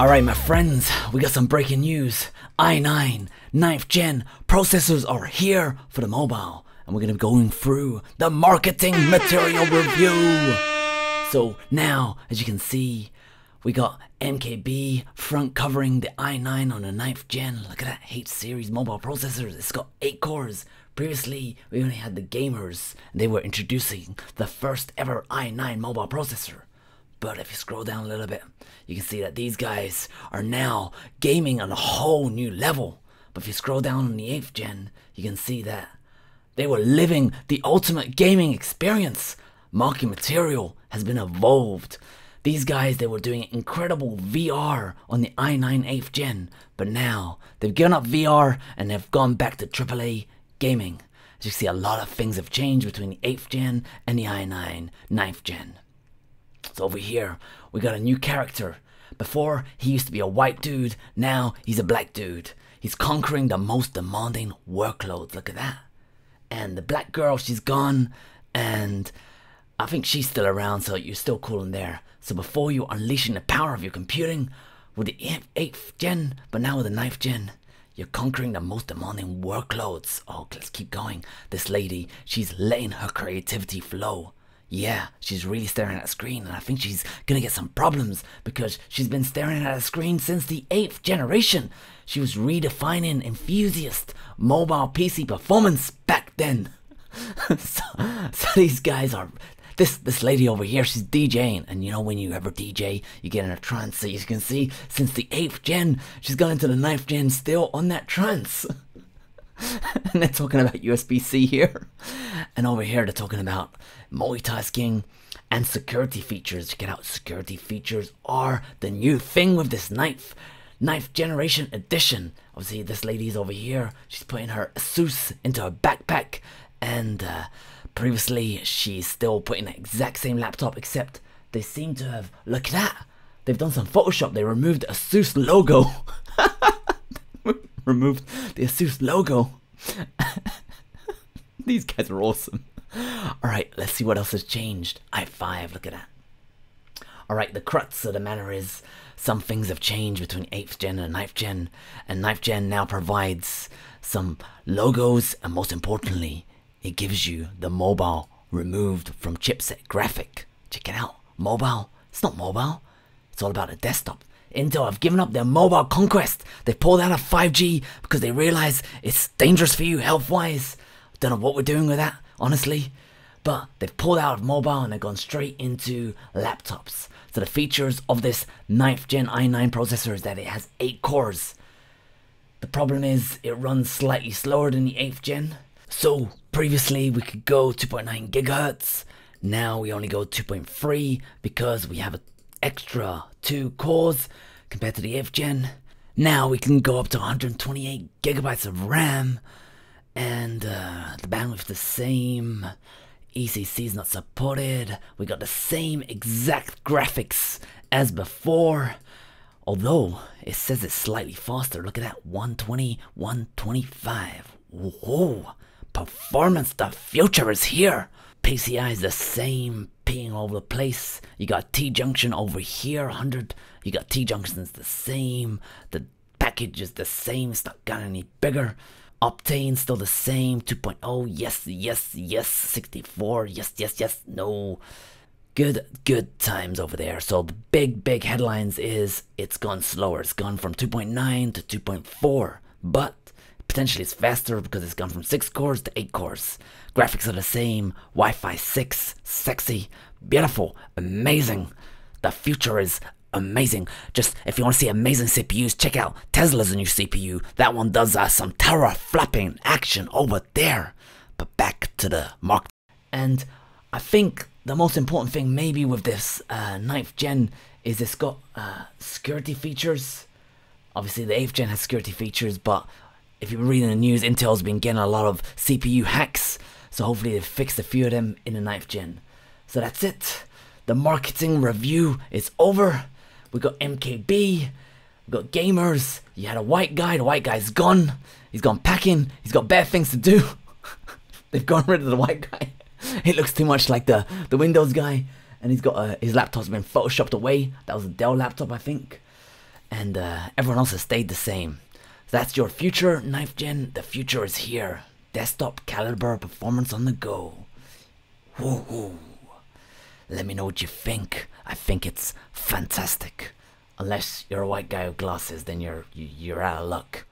Alright, my friends, we got some breaking news. i9 9th gen processors are here for the mobile, and we're gonna be going through the marketing material review. So now, as you can see, we got MKB front covering the i9 on the 9th gen. Look at that H series mobile processors. It's got 8 cores. Previously, we only had the gamers, they were introducing the first ever i9 mobile processor. But if you scroll down a little bit, you can see that these guys are now gaming on a whole new level. But if you scroll down on the 8th gen, you can see that they were living the ultimate gaming experience. Marking material has been evolved. These guys, they were doing incredible VR on the i9 8th gen, but now they've given up VR and they've gone back to AAA gaming. As you see, a lot of things have changed between the 8th gen and the i9 9th gen. So over here, we got a new character. Before, he used to be a white dude, now he's a black dude. He's conquering the most demanding workloads. Look at that. And the black girl, she's gone, and I think she's still around, so you're still cool in there. So before you unleashing the power of your computing with the 8th gen, but now with the 9th gen, you're conquering the most demanding workloads. Oh, let's keep going. This lady, she's letting her creativity flow. Yeah, she's really staring at a screen, and I think she's gonna get some problems because she's been staring at a screen since the 8th generation. She was redefining enthusiast mobile PC performance back then. so, so these guys are this this lady over here, she's DJing, and you know when you ever DJ, you get in a trance. So you can see since the eighth gen, she's gone into the ninth gen, still on that trance. and they're talking about USB-C here. And over here they're talking about multitasking and security features. It out, security features are the new thing with this ninth ninth generation edition. Obviously this lady's over here. She's putting her Asus into her backpack and uh, previously she's still putting the exact same laptop except they seem to have look at that. They've done some Photoshop. They removed Asus logo. removed the Asus logo. These guys are awesome. Alright, let's see what else has changed. i5, look at that. Alright, the crux of the matter is some things have changed between 8th gen and 9th gen, and 9th gen now provides some logos, and most importantly, it gives you the mobile removed from chipset graphic. Check it out. Mobile, it's not mobile, it's all about a desktop. Intel have given up their mobile conquest. They pulled out of 5G because they realize it's dangerous for you health wise. Don't know what we're doing with that, honestly. But they've pulled out of mobile and they've gone straight into laptops. So the features of this 9th gen i9 processor is that it has 8 cores. The problem is it runs slightly slower than the 8th gen. So previously we could go 2.9 gigahertz. Now we only go 2.3 because we have an extra 2 cores compared to the 8th gen. Now we can go up to 128 gigabytes of RAM and uh, the bandwidth the same. ECC is not supported. We got the same exact graphics as before. Although it says it's slightly faster. Look at that 120, 125. Whoa, performance, the future is here. PCI is the same, peeing all over the place. You got T junction over here, 100. You got T junctions the same. The package is the same, it's not got any bigger. Optane still the same, 2.0, yes, yes, yes, 64, yes, yes, yes, no. Good, good times over there. So the big, big headlines is it's gone slower. It's gone from 2.9 to 2.4, but potentially it's faster because it's gone from 6 cores to 8 cores. Graphics are the same, Wi-Fi 6, sexy, beautiful, amazing. The future is amazing. Just if you want to see amazing CPUs, check out Tesla's new CPU. That one does uh, some teraflopping action over there. But back to the Mark. And I think the most important thing maybe with this uh, 9th gen is it's got uh, security features. Obviously the 8th gen has security features, but if you've been reading the news, Intel's been getting a lot of CPU hacks. So hopefully they've fixed a few of them in the 9th gen. So that's it. The marketing review is over. We got MKB. We got gamers. You had a white guy. The white guy's gone. He's gone packing. He's got bad things to do. They've gone rid of the white guy. He looks too much like the the Windows guy, and he's got a, his laptop's been photoshopped away. That was a Dell laptop, I think. and uh, everyone else has stayed the same. That's your future, Ninth Gen. The future is here. Desktop caliber performance on the go. Woohoo! Let me know what you think. I think it's fantastic. Unless you're a white guy with glasses, then you're you're out of luck.